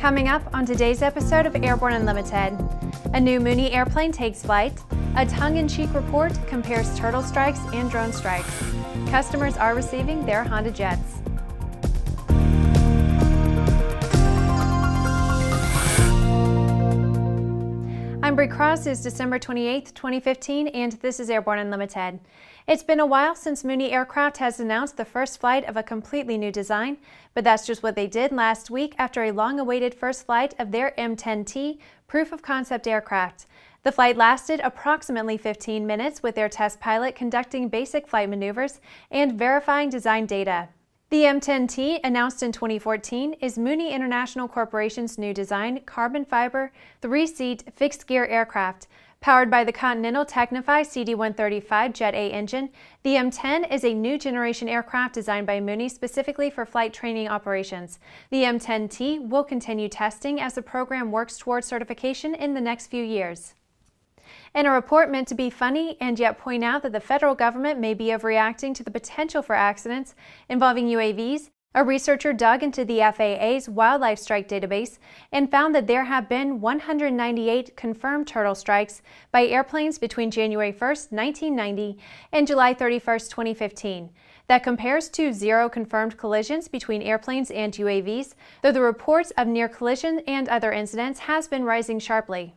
Coming up on today's episode of Airborne Unlimited, a new Mooney airplane takes flight, a tongue-in-cheek report compares turtle strikes and drone strikes. Customers are receiving their Honda jets. I'm Brie Cross. It's December 28, 2015, and this is Airborne Unlimited. It's been a while since Mooney Aircraft has announced the first flight of a completely new design, but that's just what they did last week after a long awaited first flight of their M10T proof of concept aircraft. The flight lasted approximately 15 minutes with their test pilot conducting basic flight maneuvers and verifying design data. The M10T, announced in 2014, is Mooney International Corporation's new design carbon fiber, three seat, fixed gear aircraft. Powered by the Continental Technify CD135 Jet A engine, the M10 is a new generation aircraft designed by Mooney specifically for flight training operations. The M10T will continue testing as the program works towards certification in the next few years. In a report meant to be funny and yet point out that the federal government may be overreacting to the potential for accidents involving UAVs, a researcher dug into the FAA's wildlife strike database and found that there have been 198 confirmed turtle strikes by airplanes between January 1, 1990 and July 31, 2015. That compares to zero confirmed collisions between airplanes and UAVs, though the reports of near collision and other incidents has been rising sharply.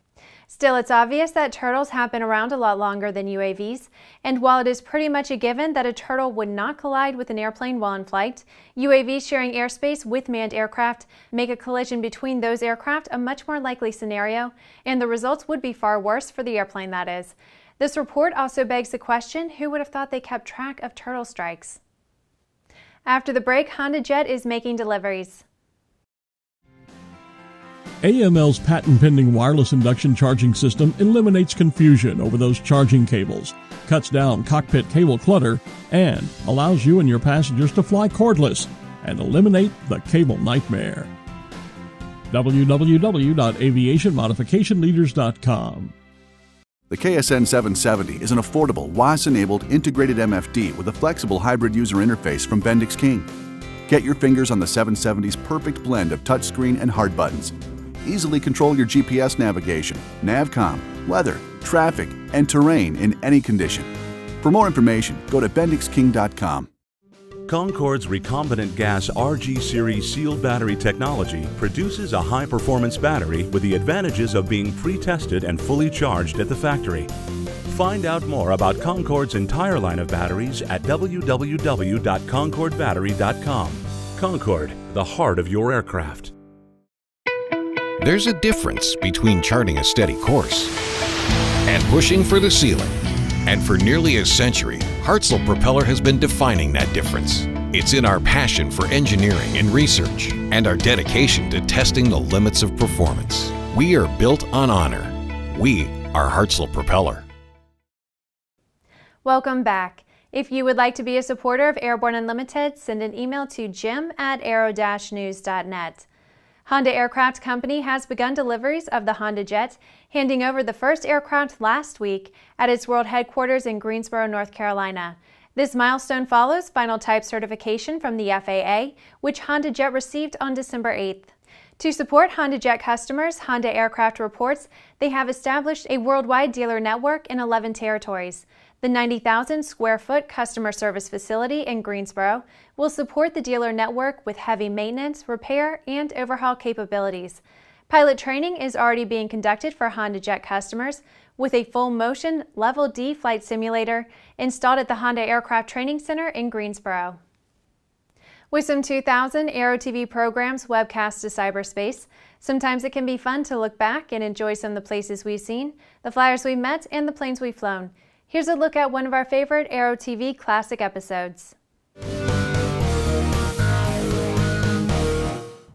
Still, it's obvious that turtles have been around a lot longer than UAVs, and while it is pretty much a given that a turtle would not collide with an airplane while in flight, UAVs sharing airspace with manned aircraft make a collision between those aircraft a much more likely scenario, and the results would be far worse for the airplane that is. This report also begs the question, who would have thought they kept track of turtle strikes? After the break, Honda Jet is making deliveries. AML's patent pending wireless induction charging system eliminates confusion over those charging cables, cuts down cockpit cable clutter, and allows you and your passengers to fly cordless and eliminate the cable nightmare. www.aviationmodificationleaders.com the KSN 770 is an affordable, WAAS enabled integrated MFD with a flexible hybrid user interface from Bendix King. Get your fingers on the 770's perfect blend of touchscreen and hard buttons easily control your GPS navigation, Navcom, weather, traffic, and terrain in any condition. For more information, go to bendixking.com. Concorde's recombinant gas RG series sealed battery technology produces a high performance battery with the advantages of being pre tested and fully charged at the factory. Find out more about Concorde's entire line of batteries at www.concordebattery.com. Concorde, the heart of your aircraft. There's a difference between charting a steady course and pushing for the ceiling. And for nearly a century, Hartzell Propeller has been defining that difference. It's in our passion for engineering and research and our dedication to testing the limits of performance. We are built on honor. We are Hartzell Propeller. Welcome back. If you would like to be a supporter of Airborne Unlimited, send an email to jim at aero-news.net. Honda Aircraft Company has begun deliveries of the Honda Jet, handing over the first aircraft last week at its world headquarters in Greensboro, North Carolina. This milestone follows final type certification from the FAA, which Honda Jet received on December 8th. To support Honda Jet customers, Honda Aircraft reports they have established a worldwide dealer network in 11 territories. The 90,000 square foot customer service facility in Greensboro will support the dealer network with heavy maintenance, repair, and overhaul capabilities. Pilot training is already being conducted for Honda Jet customers with a full motion Level D flight simulator installed at the Honda Aircraft Training Center in Greensboro. With some 2,000 Aero TV programs webcast to cyberspace, sometimes it can be fun to look back and enjoy some of the places we've seen, the flyers we've met, and the planes we've flown. Here's a look at one of our favorite Aero TV classic episodes.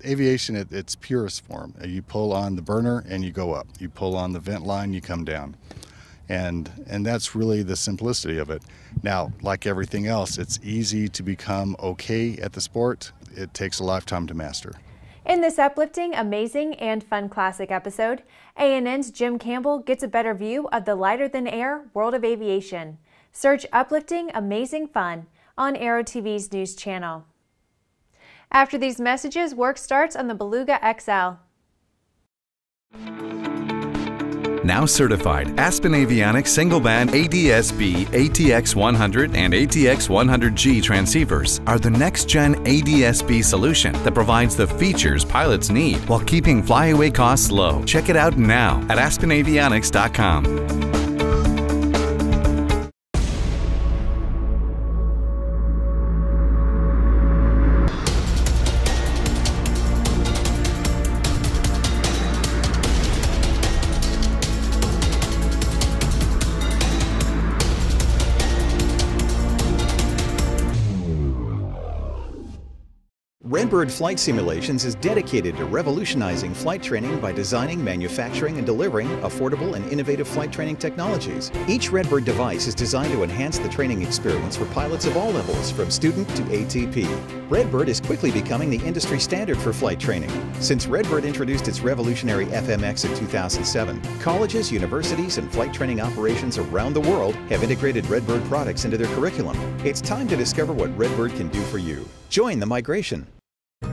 Aviation at its purest form. Uh, you pull on the burner and you go up. You pull on the vent line, you come down. And, and that's really the simplicity of it. Now, like everything else, it's easy to become okay at the sport. It takes a lifetime to master. In this uplifting, amazing, and fun classic episode, ANN's Jim Campbell gets a better view of the lighter than air world of aviation. Search Uplifting Amazing Fun on Aero TV's news channel. After these messages, work starts on the Beluga XL. Now certified, Aspen Avionics single band ADS-B ATX100 and ATX100G transceivers are the next gen ADS-B solution that provides the features pilots need while keeping flyaway costs low. Check it out now at aspenavionics.com. Redbird Flight Simulations is dedicated to revolutionizing flight training by designing, manufacturing, and delivering affordable and innovative flight training technologies. Each Redbird device is designed to enhance the training experience for pilots of all levels, from student to ATP. Redbird is quickly becoming the industry standard for flight training. Since Redbird introduced its revolutionary FMX in 2007, colleges, universities, and flight training operations around the world have integrated Redbird products into their curriculum. It's time to discover what Redbird can do for you. Join the migration.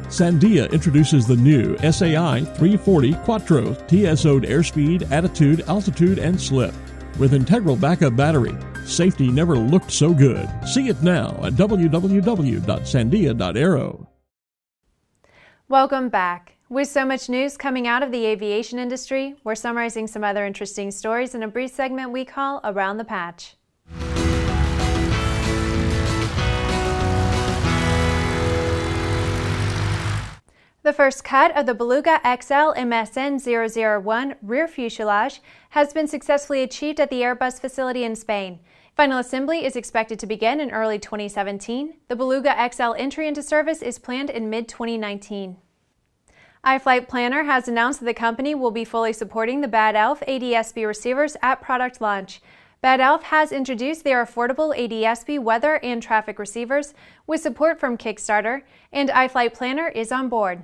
Sandia introduces the new SAI 340 Quattro TSO'd airspeed, attitude, altitude, and slip. With integral backup battery, safety never looked so good. See it now at www.sandia.aero. Welcome back. With so much news coming out of the aviation industry, we're summarizing some other interesting stories in a brief segment we call Around the Patch. The first cut of the Beluga XL MSN 001 rear fuselage has been successfully achieved at the Airbus facility in Spain. Final assembly is expected to begin in early 2017. The Beluga XL entry into service is planned in mid 2019. iFlight Planner has announced that the company will be fully supporting the Bad Elf ADS-B receivers at product launch. Bad Elf has introduced their affordable ADS-B weather and traffic receivers with support from Kickstarter, and iFlight Planner is on board.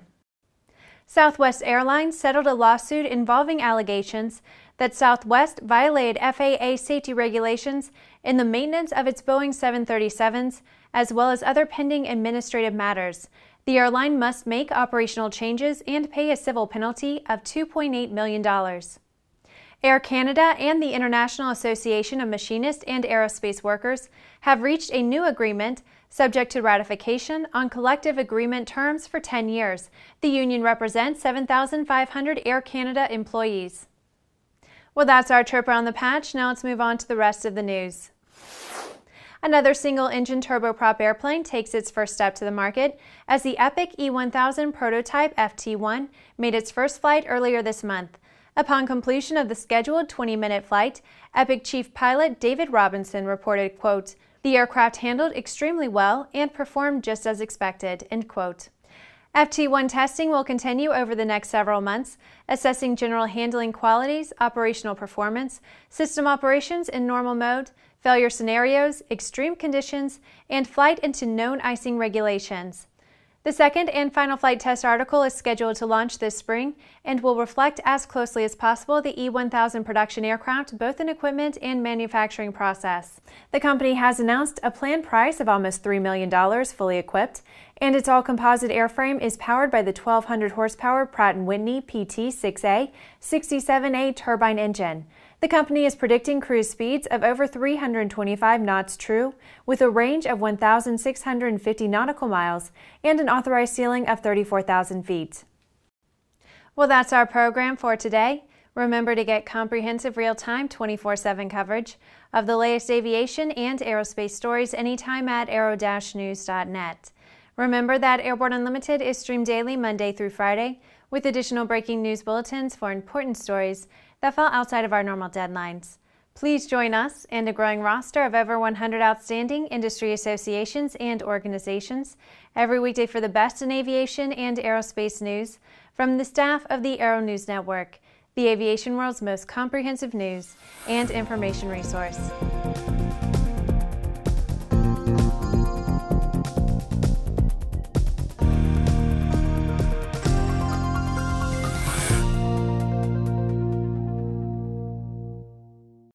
Southwest Airlines settled a lawsuit involving allegations that Southwest violated FAA safety regulations in the maintenance of its Boeing 737s, as well as other pending administrative matters. The airline must make operational changes and pay a civil penalty of $2.8 million. Air Canada and the International Association of Machinists and Aerospace Workers have reached a new agreement subject to ratification on collective agreement terms for 10 years. The union represents 7,500 Air Canada employees. Well, that's our trip around the patch. Now let's move on to the rest of the news. Another single-engine turboprop airplane takes its first step to the market as the Epic E1000 prototype FT1 made its first flight earlier this month. Upon completion of the scheduled 20-minute flight, Epic Chief Pilot David Robinson reported, quote, the aircraft handled extremely well and performed just as expected, end quote. FT1 testing will continue over the next several months, assessing general handling qualities, operational performance, system operations in normal mode, failure scenarios, extreme conditions, and flight into known icing regulations. The second and final flight test article is scheduled to launch this spring and will reflect as closely as possible the E1000 production aircraft, both in equipment and manufacturing process. The company has announced a planned price of almost $3 million fully equipped, and its all-composite airframe is powered by the 1200 horsepower Pratt & Whitney PT-6A 67A turbine engine. The company is predicting cruise speeds of over 325 knots true, with a range of 1,650 nautical miles and an authorized ceiling of 34,000 feet. Well, that's our program for today. Remember to get comprehensive real-time 24-7 coverage of the latest aviation and aerospace stories anytime at aero-news.net. Remember that Airborne Unlimited is streamed daily Monday through Friday with additional breaking news bulletins for important stories that fell outside of our normal deadlines. Please join us and a growing roster of over 100 outstanding industry associations and organizations every weekday for the best in aviation and aerospace news from the staff of the Aero News Network, the aviation world's most comprehensive news and information resource.